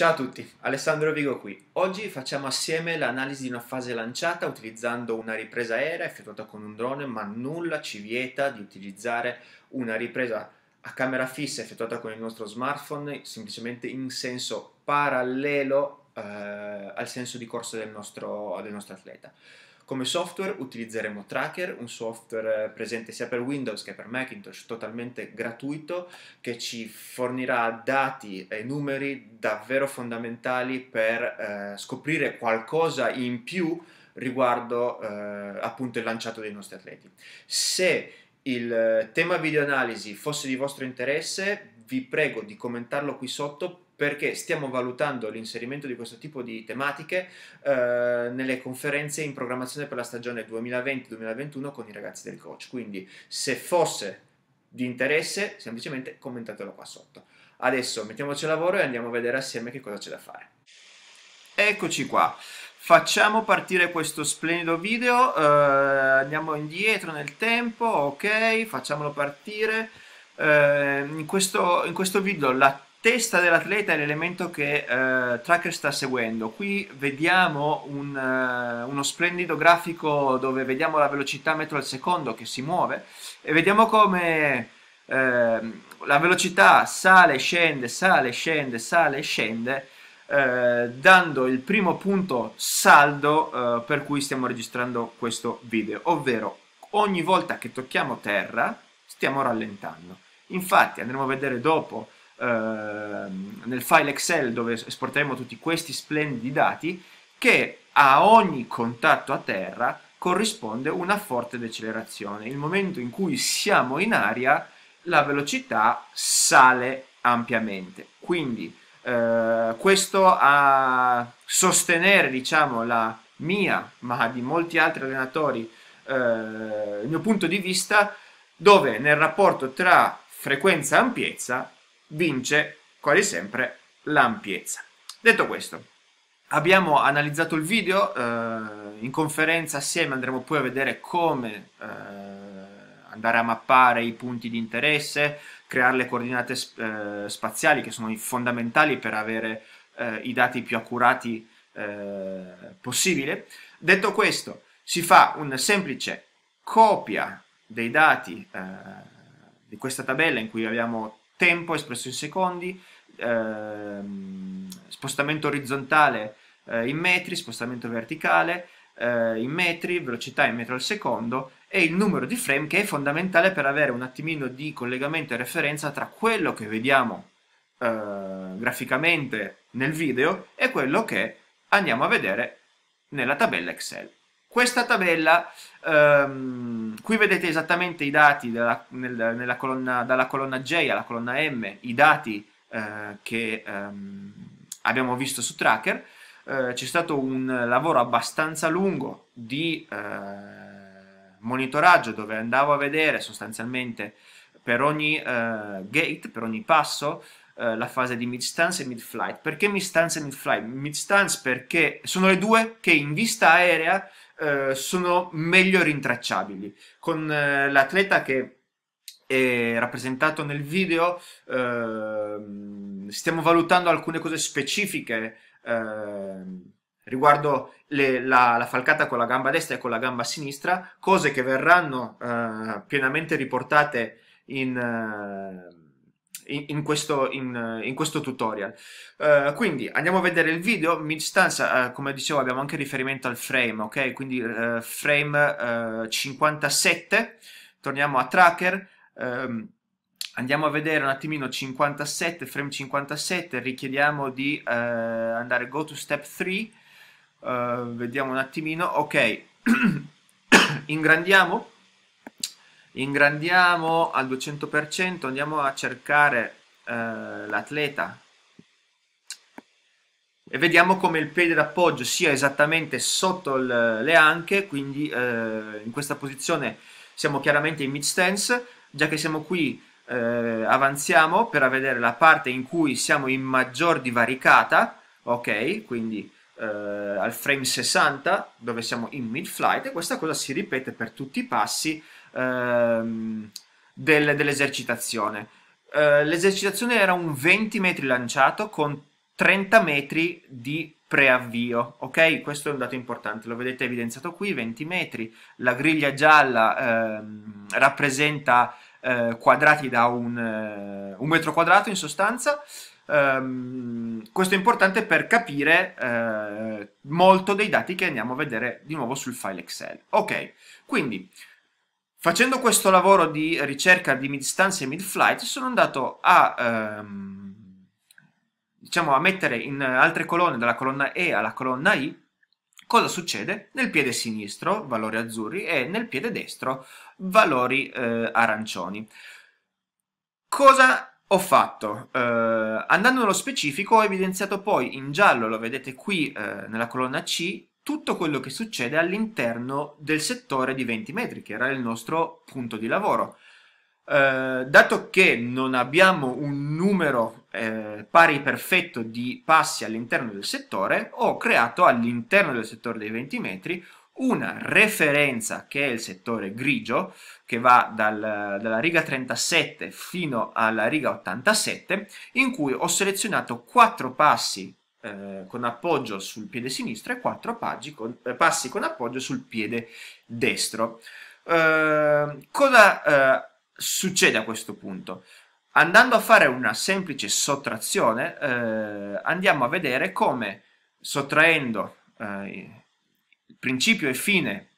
Ciao a tutti, Alessandro Vigo qui. Oggi facciamo assieme l'analisi di una fase lanciata utilizzando una ripresa aerea effettuata con un drone, ma nulla ci vieta di utilizzare una ripresa a camera fissa effettuata con il nostro smartphone semplicemente in senso parallelo eh, al senso di corso del nostro, del nostro atleta. Come software utilizzeremo Tracker, un software presente sia per Windows che per Macintosh, totalmente gratuito, che ci fornirà dati e numeri davvero fondamentali per eh, scoprire qualcosa in più riguardo eh, appunto il lanciato dei nostri atleti. Se il tema videoanalisi fosse di vostro interesse, vi prego di commentarlo qui sotto perché stiamo valutando l'inserimento di questo tipo di tematiche eh, nelle conferenze in programmazione per la stagione 2020-2021 con i ragazzi del coach. Quindi se fosse di interesse, semplicemente commentatelo qua sotto. Adesso mettiamoci a lavoro e andiamo a vedere assieme che cosa c'è da fare. Eccoci qua. Facciamo partire questo splendido video, eh, andiamo indietro nel tempo, ok, facciamolo partire. Eh, in, questo, in questo video la testa dell'atleta è l'elemento che eh, Tracker sta seguendo. Qui vediamo un, uh, uno splendido grafico dove vediamo la velocità metro al secondo che si muove e vediamo come eh, la velocità sale, scende, sale, scende, sale, scende, eh, dando il primo punto saldo eh, per cui stiamo registrando questo video, ovvero ogni volta che tocchiamo terra stiamo rallentando. Infatti andremo a vedere dopo nel file Excel dove esporteremo tutti questi splendidi dati che a ogni contatto a terra corrisponde una forte decelerazione. Il momento in cui siamo in aria la velocità sale ampiamente. Quindi eh, questo a sostenere diciamo la mia ma di molti altri allenatori eh, il mio punto di vista dove nel rapporto tra frequenza e ampiezza vince quasi sempre l'ampiezza. Detto questo, abbiamo analizzato il video, eh, in conferenza assieme andremo poi a vedere come eh, andare a mappare i punti di interesse, creare le coordinate eh, spaziali che sono fondamentali per avere eh, i dati più accurati eh, possibile. Detto questo, si fa una semplice copia dei dati eh, di questa tabella in cui abbiamo tempo espresso in secondi, ehm, spostamento orizzontale eh, in metri, spostamento verticale eh, in metri, velocità in metri al secondo e il numero di frame che è fondamentale per avere un attimino di collegamento e referenza tra quello che vediamo eh, graficamente nel video e quello che andiamo a vedere nella tabella Excel. Questa tabella, ehm, qui vedete esattamente i dati della, nel, nella colonna, dalla colonna J alla colonna M, i dati eh, che ehm, abbiamo visto su Tracker. Eh, c'è stato un lavoro abbastanza lungo di eh, monitoraggio dove andavo a vedere sostanzialmente per ogni eh, gate, per ogni passo, eh, la fase di mid stance e mid flight. Perché mid stance e mid flight? Mid stance perché sono le due che in vista aerea eh, sono meglio rintracciabili. Con eh, l'atleta che è rappresentato nel video eh, stiamo valutando alcune cose specifiche ehm, riguardo le, la, la, falcata con la gamba destra e con la gamba sinistra, cose che verranno eh, pienamente riportate in eh, in, in, questo, in, in questo, tutorial. Uh, quindi andiamo a vedere il video. Mid stance, uh, come dicevo, abbiamo anche riferimento al frame, ok? Quindi uh, frame 57. Torniamo a tracker. Um, andiamo a vedere un attimino 57, frame 57. Richiediamo di andare go to step 3. vediamo un attimino. Ok, ingrandiamo ingrandiamo al 200%, andiamo a cercare eh, l'atleta. E vediamo come il piede d'appoggio sia esattamente sotto le anche, quindi eh, in questa posizione siamo chiaramente in mid stance, già che siamo qui eh, avanziamo per vedere la parte in cui siamo in maggior divaricata, ok, quindi eh, al frame 60 dove siamo in mid flight e questa cosa si ripete per tutti i passi ehm, del, dell'esercitazione. Eh, l'esercitazione era un 20 metri lanciato con 30 metri di preavvio, ok? Questo è un dato importante, lo vedete evidenziato qui, 20 metri, la griglia gialla ehm, rappresenta eh, quadrati da un, eh, un, metro quadrato in sostanza, ehm, questo è importante per capire eh, molto dei dati che andiamo a vedere di nuovo sul file Excel. Ok, quindi facendo questo lavoro di ricerca di mid-stance e mid-flight sono andato a... Ehm, diciamo, a mettere in altre colonne, dalla colonna E alla colonna I, cosa succede? Nel piede sinistro valori azzurri e nel piede destro valori eh, arancioni. Cosa ho fatto? Eh, andando nello specifico ho evidenziato poi in giallo, lo vedete qui eh, nella colonna C, tutto quello che succede all'interno del settore di 20 metri, che era il nostro punto di lavoro. Eh, dato che non abbiamo un numero eh, pari perfetto di passi all'interno del settore, ho creato all'interno del settore dei 20 metri una referenza che è il settore grigio, che va dal, dalla riga 37 fino alla riga 87, in cui ho selezionato quattro passi eh, con appoggio sul piede sinistro e quattro con, eh, passi con appoggio sul piede destro. Eh, cosa eh, succede a questo punto? Andando a fare una semplice sottrazione, eh, andiamo a vedere come sottraendo eh, il principio e fine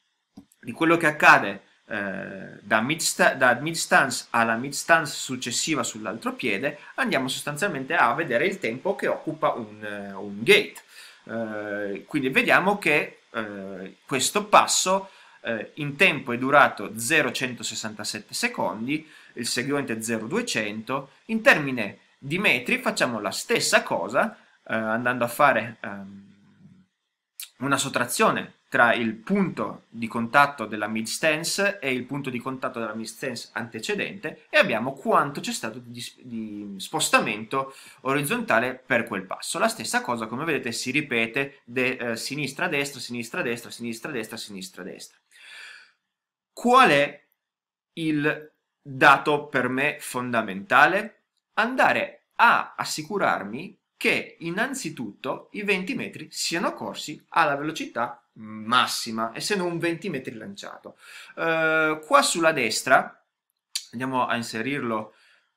di quello che accade eh, da, mid da mid stance alla mid stance successiva sull'altro piede, andiamo sostanzialmente a vedere il tempo che occupa un, un gate. Eh, quindi vediamo che eh, questo passo eh, in tempo è durato 0,167 secondi, il seguente 0,200. In termini di metri facciamo la stessa cosa eh, andando a fare ehm, una sottrazione tra il punto di contatto della mid stance e il punto di contatto della mid stance antecedente e abbiamo quanto c'è stato di, di spostamento orizzontale per quel passo. La stessa cosa, come vedete, si ripete de, eh, sinistra destra, sinistra destra, sinistra destra, sinistra destra. Qual è il dato per me fondamentale? Andare a assicurarmi che innanzitutto i 20 metri siano corsi alla velocità massima, essendo un 20 metri lanciato. Uh, qua sulla destra, andiamo a inserirlo,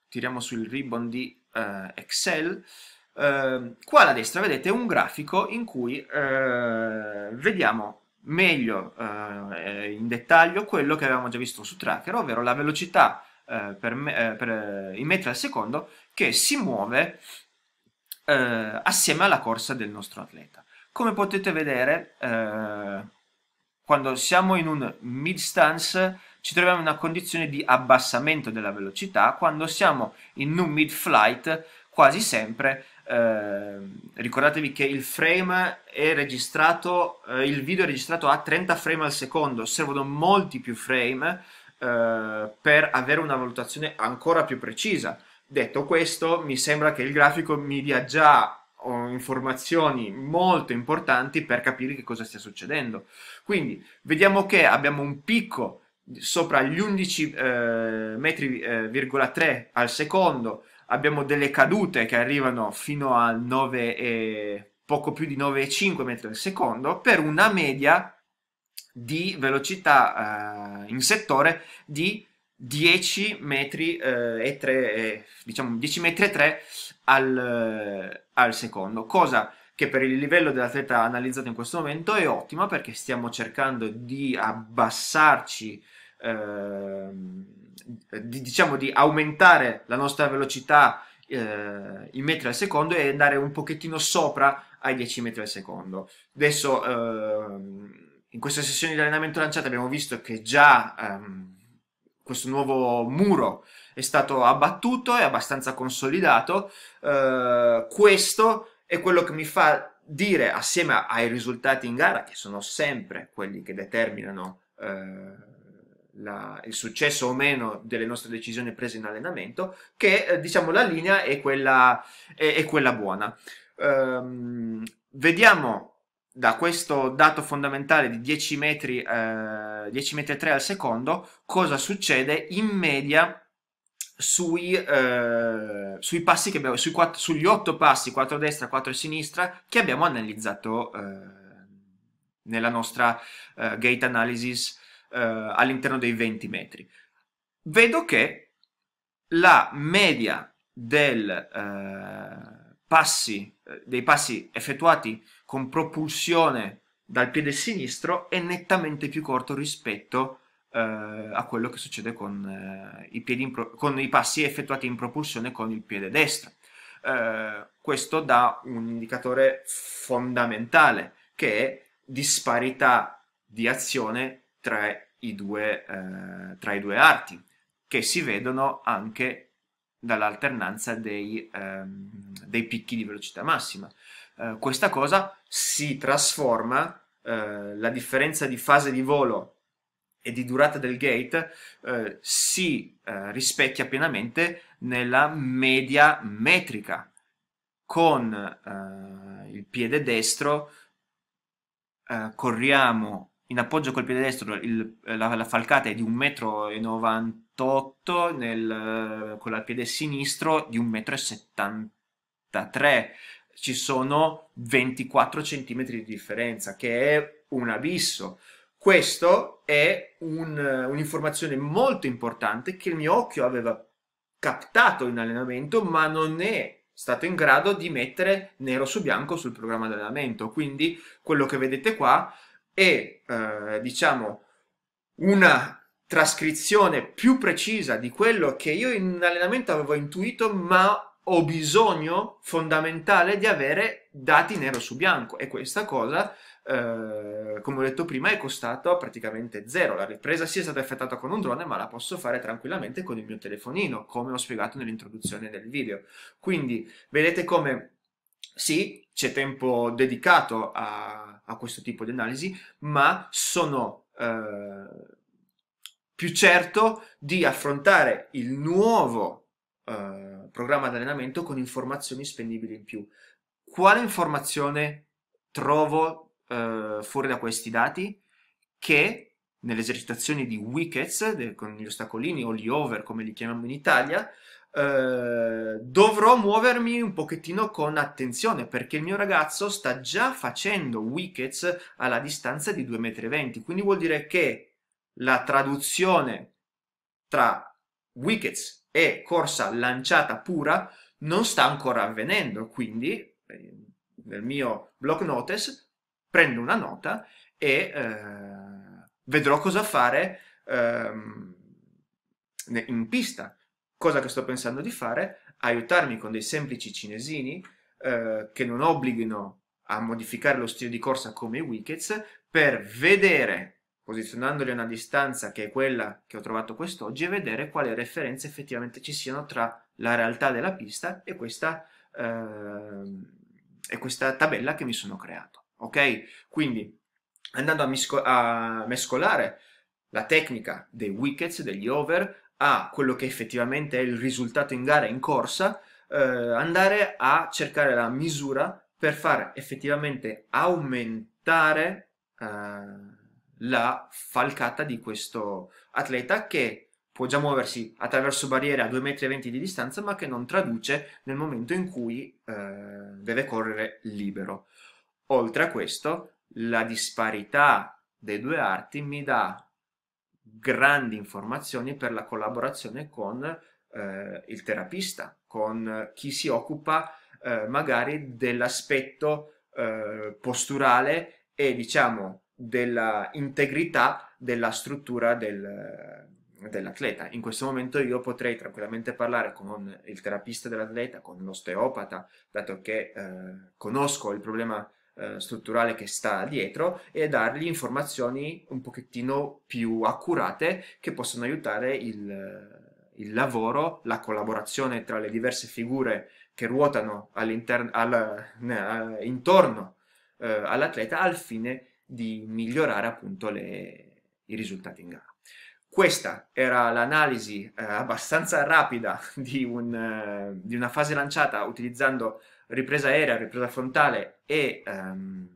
tiriamo sul ribbon di uh, Excel, uh, qua alla destra vedete un grafico in cui vediamo meglio eh, in dettaglio quello che avevamo già visto su Tracker, ovvero la velocità eh, per, me, eh, per eh, i metri al secondo che si muove eh, assieme alla corsa del nostro atleta. Come potete vedere, eh, quando siamo in un mid stance ci troviamo in una condizione di abbassamento della velocità, quando siamo in un mid flight quasi sempre eh, ricordatevi che il frame è registrato, eh, il video è registrato a 30 frame al secondo, servono molti più frame eh, per avere una valutazione ancora più precisa. Detto questo, mi sembra che il grafico mi dia già informazioni molto importanti per capire che cosa stia succedendo. Quindi vediamo che abbiamo un picco sopra gli 11 eh, metri, eh, al secondo abbiamo delle cadute che arrivano fino al 9 e poco più di 9,5 metri al secondo per una media di velocità eh, in settore di 10 metri eh, e 3 eh, diciamo 10 metri e 3 al, eh, al secondo cosa che per il livello dell'atleta analizzato in questo momento è ottima perché stiamo cercando di abbassarci di, diciamo di aumentare la nostra velocità eh, in metri al secondo e andare un pochettino sopra ai 10 metri al secondo. Adesso eh, in questa sessione di allenamento lanciata abbiamo visto che già ehm, questo nuovo muro è stato abbattuto, è abbastanza consolidato. Eh, questo è quello che mi fa dire, assieme ai risultati in gara, che sono sempre quelli che determinano eh, la, il successo o meno delle nostre decisioni prese in allenamento, che eh, diciamo la linea è quella, è, è quella buona. Um, vediamo da questo dato fondamentale di 10 metri, eh, 10 metri 3 al secondo cosa succede in media sui, eh, sui passi che abbiamo, sui quattro, sugli otto passi, 4 a destra, 4 a sinistra, che abbiamo analizzato eh, nella nostra eh, gate analysis eh, all'interno dei 20 metri. Vedo che la media del, eh, passi, eh, dei passi effettuati con propulsione dal piede sinistro è nettamente più corto rispetto eh, a quello che succede con, eh, i pro- con, i passi effettuati in propulsione con il piede destro. Eh, questo dà un indicatore fondamentale che è disparità di azione tra i due, eh, tra i due arti, che si vedono anche dall'alternanza dei, ehm, dei picchi di velocità massima. Eh, questa cosa si trasforma, eh, la differenza di fase di volo e di durata del gate eh, si eh, rispecchia pienamente nella media metrica con eh, il piede destro corriamo in appoggio col piede destro il, la, la, falcata è di 1,98 m con il piede sinistro di 1,73 m ci sono 24 cm di differenza che è un abisso questo è un, un'informazione molto importante che il mio occhio aveva captato in allenamento, ma non è stato in grado di mettere nero su bianco sul programma di allenamento. Quindi quello che vedete qua è, eh, diciamo, una trascrizione più precisa di quello che io in allenamento avevo intuito, ma ho bisogno fondamentale di avere dati nero su bianco e questa cosa eh, come ho detto prima, è costato praticamente zero. La ripresa sia stata effettuata con un drone, ma la posso fare tranquillamente con il mio telefonino, come ho spiegato nell'introduzione del video. Quindi vedete come sì, c'è tempo dedicato a, a questo tipo di analisi, ma sono eh, più certo di affrontare il nuovo eh, programma di allenamento con informazioni spendibili in più. Quale informazione trovo uh, fuori da questi dati che nelle esercitazioni di wickets, con gli ostacolini o gli over come li chiamiamo in Italia, uh, dovrò muovermi un pochettino con attenzione perché il mio ragazzo sta già facendo wickets alla distanza di 2,20 m, quindi vuol dire che la traduzione tra wickets e corsa lanciata pura non sta ancora avvenendo, quindi eh, nel mio block notice prendo una nota e eh, vedrò cosa fare ehm, in pista. Cosa che sto pensando di fare? Aiutarmi con dei semplici cinesini eh, che non obblighino a modificare lo stile di corsa come i wickets per vedere, posizionandoli a una distanza che è quella che ho trovato quest'oggi, e vedere quali referenze effettivamente ci siano tra la realtà della pista e questa, eh, e questa tabella che mi sono creato ok? Quindi andando a, misco- a mescolare la tecnica dei wickets, degli over, a quello che effettivamente è il risultato in gara in corsa, eh, andare a cercare la misura per far effettivamente aumentare eh, la falcata di questo atleta che può già muoversi attraverso barriere a 2,20 m di distanza ma che non traduce nel momento in cui eh, deve correre libero. Oltre a questo, la disparità dei due arti mi dà grandi informazioni per la collaborazione con eh, il terapista, con chi si occupa eh, magari dell'aspetto eh, posturale e diciamo della integrità della struttura del, dell'atleta. In questo momento io potrei tranquillamente parlare con il terapista dell'atleta, con l'osteopata, dato che eh, conosco il problema eh, strutturale che sta dietro e dargli informazioni un pochettino più accurate che possono aiutare il, il lavoro, la collaborazione tra le diverse figure che ruotano al, eh, intorno eh, all'atleta al fine di migliorare appunto le, i risultati in gara. Questa era l'analisi eh, abbastanza rapida di, un, eh, di, una fase lanciata utilizzando ripresa aerea, ripresa frontale e um,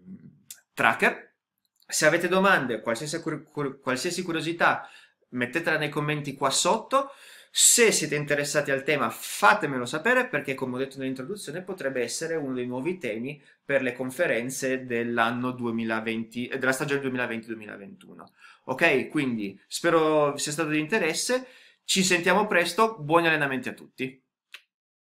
tracker. Se avete domande, qualsiasi, qualsiasi curiosità, mettetela nei commenti qua sotto. Se siete interessati al tema, fatemelo sapere perché, come ho detto nell'introduzione, potrebbe essere uno dei nuovi temi per le conferenze dell'anno 2020, eh, della stagione 2020-2021. Ok, quindi spero sia stato di interesse. Ci sentiamo presto. Buoni allenamenti a tutti.